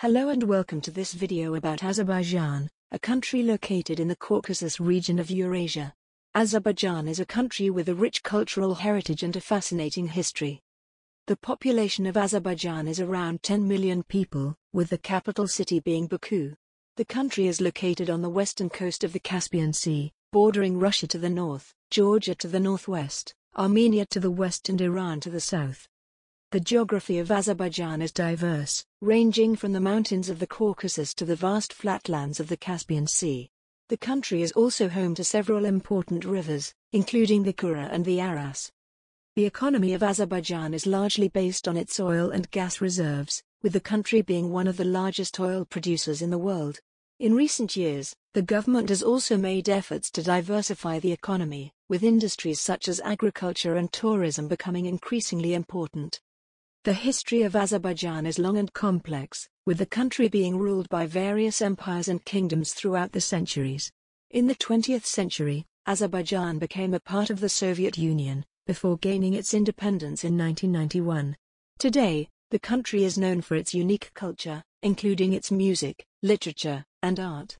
Hello and welcome to this video about Azerbaijan, a country located in the Caucasus region of Eurasia. Azerbaijan is a country with a rich cultural heritage and a fascinating history. The population of Azerbaijan is around 10 million people, with the capital city being Baku. The country is located on the western coast of the Caspian Sea, bordering Russia to the north, Georgia to the northwest, Armenia to the west and Iran to the south. The geography of Azerbaijan is diverse, ranging from the mountains of the Caucasus to the vast flatlands of the Caspian Sea. The country is also home to several important rivers, including the Kura and the Aras. The economy of Azerbaijan is largely based on its oil and gas reserves, with the country being one of the largest oil producers in the world. In recent years, the government has also made efforts to diversify the economy, with industries such as agriculture and tourism becoming increasingly important. The history of Azerbaijan is long and complex, with the country being ruled by various empires and kingdoms throughout the centuries. In the 20th century, Azerbaijan became a part of the Soviet Union, before gaining its independence in 1991. Today, the country is known for its unique culture, including its music, literature, and art.